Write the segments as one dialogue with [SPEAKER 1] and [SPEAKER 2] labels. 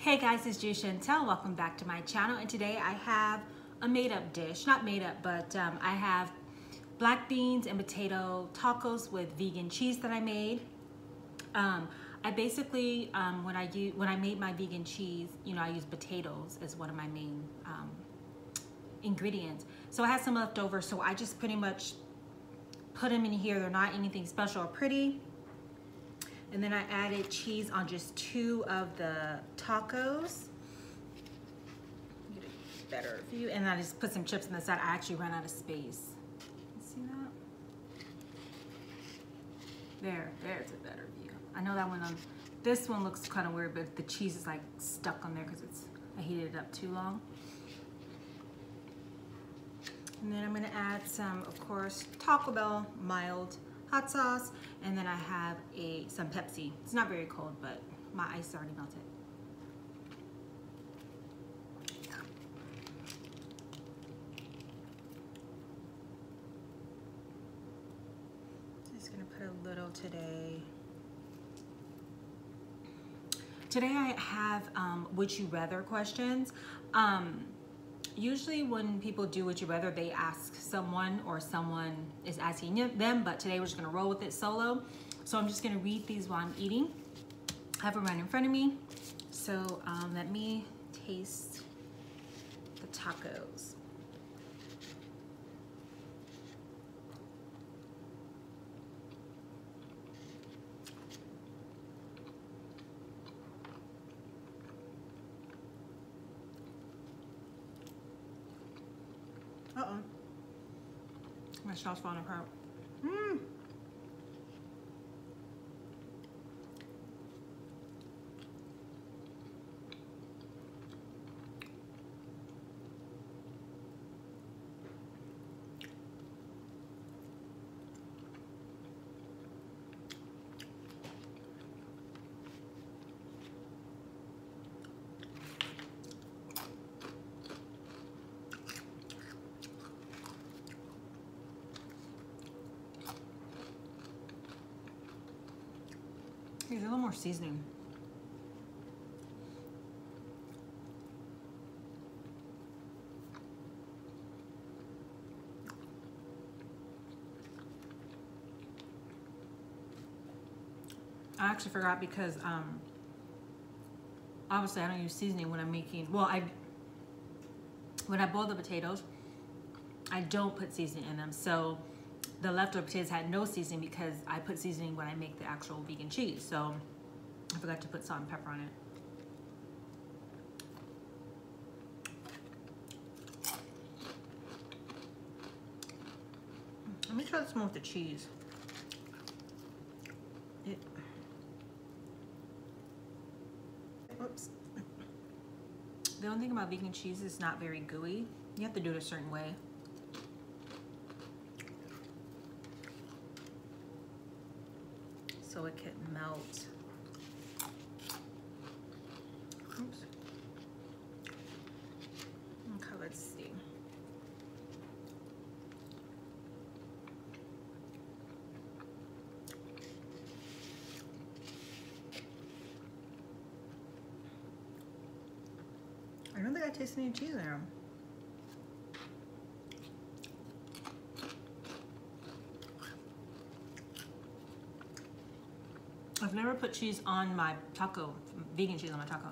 [SPEAKER 1] Hey guys, it's Drew Chantal. Welcome back to my channel. And today I have a made up dish. Not made up, but um, I have black beans and potato tacos with vegan cheese that I made. Um, I basically, um, when I use, when I made my vegan cheese, you know, I use potatoes as one of my main um, ingredients. So I had some left over, so I just pretty much put them in here. They're not anything special or pretty. And then I added cheese on just two of the tacos. Get a better view. And I just put some chips on the side. I actually ran out of space. See that? There, there's a better view. I know that one on, this one looks kind of weird, but the cheese is like stuck on there because it's, I heated it up too long. And then I'm gonna add some, of course, Taco Bell mild hot sauce, and then I have a some Pepsi. It's not very cold, but my ice already melted. Just gonna put a little today. Today I have um, would you rather questions. Um, usually when people do Would You Rather, they ask someone or someone is asking them, but today we're just gonna roll with it solo. So I'm just gonna read these while I'm eating. I have them right in front of me. So um, let me taste the tacos. Uh-oh. My shell's falling apart. Mmm. A little more seasoning. I actually forgot because um, obviously I don't use seasoning when I'm making, well, I when I boil the potatoes, I don't put seasoning in them. So the leftover potatoes had no seasoning because I put seasoning when I make the actual vegan cheese. So I forgot to put salt and pepper on it. Let me try this one with the cheese. Oops. The only thing about vegan cheese is not very gooey. You have to do it a certain way. So it can melt. Oops. Okay, let's see. I don't think I taste any cheese there. Never put cheese on my taco, vegan cheese on my taco.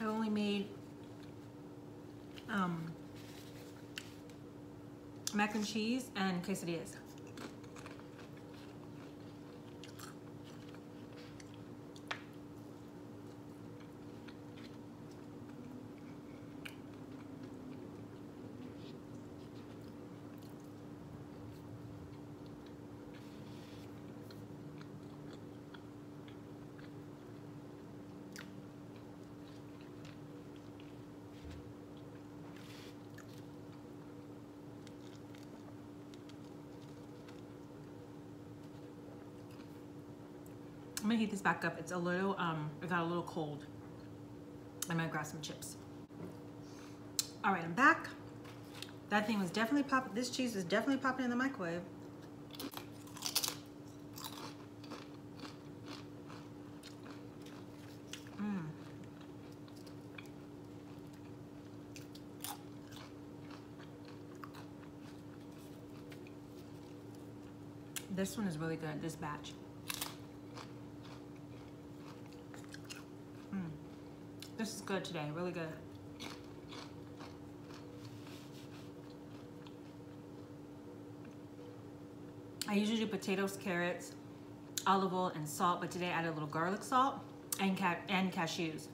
[SPEAKER 1] I only made um, mac and cheese and quesadillas. I'm gonna heat this back up. It's a little, um, it got a little cold. I'm gonna grab some chips. All right, I'm back. That thing was definitely popping, this cheese was definitely popping in the microwave. Mm. This one is really good, this batch. Good today, really good. I usually do potatoes, carrots, olive oil, and salt, but today I added a little garlic salt and, ca and cashews.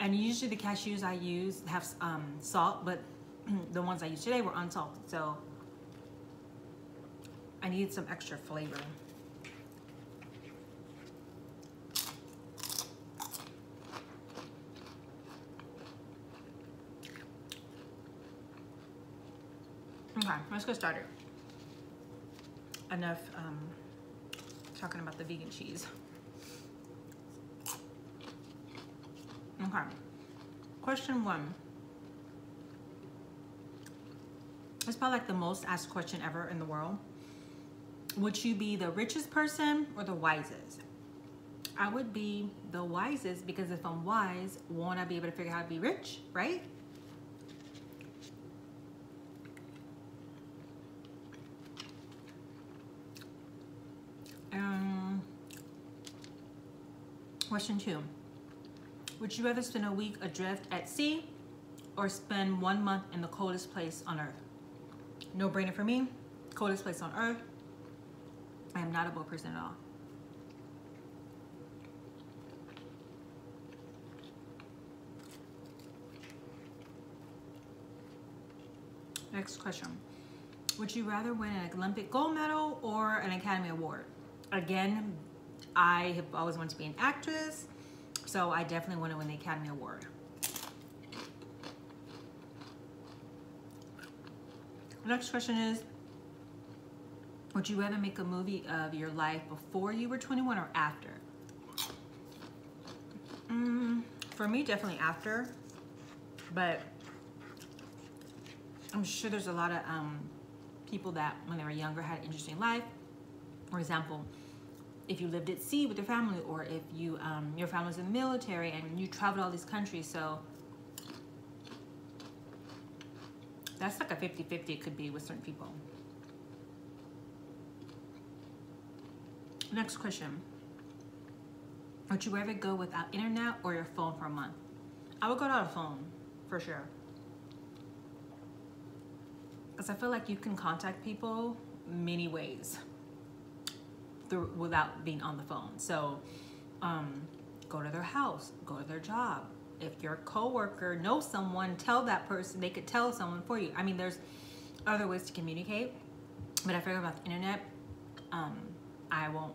[SPEAKER 1] And usually the cashews I use have um, salt, but the ones I used today were unsalted. So I needed some extra flavor. Okay, let's get started. Enough um, talking about the vegan cheese. Okay, question one. It's probably like the most asked question ever in the world. Would you be the richest person or the wisest? I would be the wisest because if I'm wise, won't I be able to figure out how to be rich, right? Question two. Would you rather spend a week adrift at sea or spend one month in the coldest place on earth? No brainer for me. Coldest place on earth. I am not a boat person at all. Next question. Would you rather win an Olympic gold medal or an Academy Award? Again, I have always wanted to be an actress, so I definitely want to win the Academy Award. Next question is, would you rather make a movie of your life before you were 21 or after? Mm, for me, definitely after, but I'm sure there's a lot of um, people that when they were younger had an interesting life. For example, if you lived at sea with your family or if you um, your family was in the military and you traveled all these countries. So that's like a 50-50 it could be with certain people. Next question. Would you rather go without internet or your phone for a month? I would go without a phone, for sure. Because I feel like you can contact people many ways through, without being on the phone. So um, go to their house, go to their job. If your coworker knows someone, tell that person, they could tell someone for you. I mean, there's other ways to communicate, but I figure about the internet, um, I won't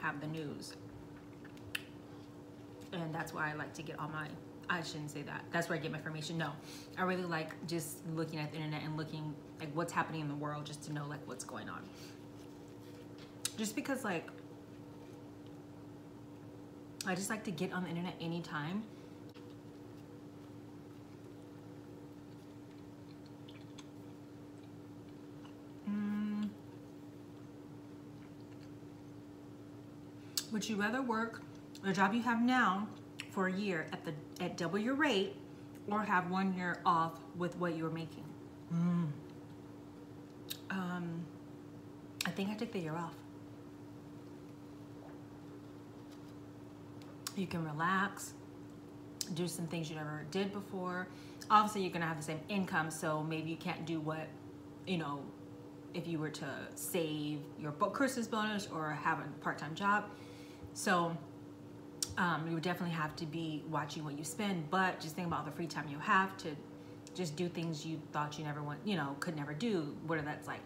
[SPEAKER 1] have the news. And that's why I like to get all my, I shouldn't say that. That's where I get my information. No, I really like just looking at the internet and looking like what's happening in the world just to know like what's going on. Just because like, I just like to get on the internet anytime. Mm. Would you rather work the job you have now for a year at the at double your rate or have one year off with what you were making? Mm. Um, I think I took the year off. You can relax, do some things you never did before. Obviously, you're gonna have the same income, so maybe you can't do what, you know, if you were to save your book Christmas bonus or have a part-time job. So um, you would definitely have to be watching what you spend, but just think about all the free time you have to just do things you thought you never want, you know, could never do, whether that's like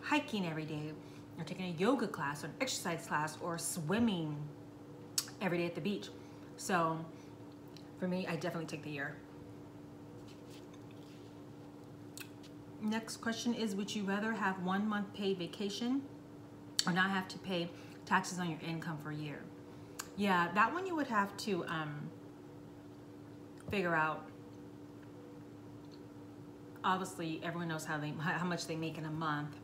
[SPEAKER 1] hiking every day or taking a yoga class or an exercise class or swimming every day at the beach. So for me, I definitely take the year. Next question is, would you rather have one month paid vacation or not have to pay taxes on your income for a year? Yeah, that one you would have to um, figure out. Obviously, everyone knows how they how much they make in a month.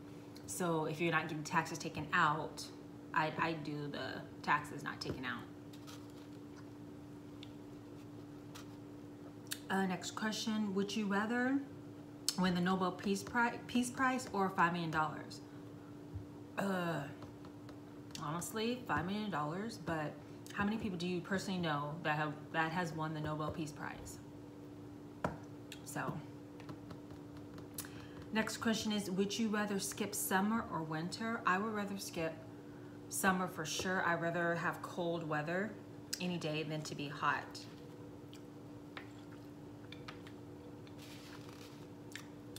[SPEAKER 1] So if you're not getting taxes taken out, I I do the taxes not taken out. Uh, next question: Would you rather win the Nobel Peace Prize, Peace Prize or five million dollars? Uh, honestly, $5 million, but how many people do you personally know that have that has won the Nobel Peace Prize? So, next question is, would you rather skip summer or winter? I would rather skip summer for sure. I'd rather have cold weather any day than to be hot.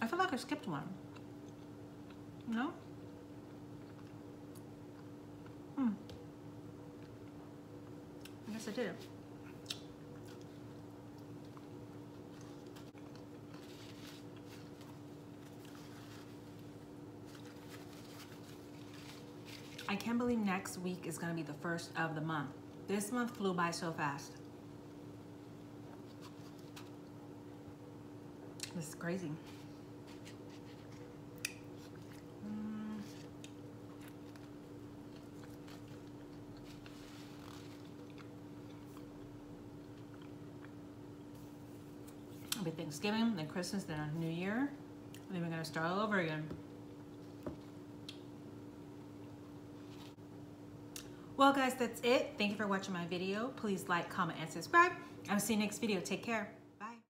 [SPEAKER 1] I feel like I skipped one. No? Hmm. I guess I did. I can't believe next week is going to be the first of the month. This month flew by so fast. This is crazy. Thanksgiving, then Christmas, then New Year. And then we're gonna start all over again. Well guys, that's it. Thank you for watching my video. Please like, comment, and subscribe. I'll see you next video. Take care.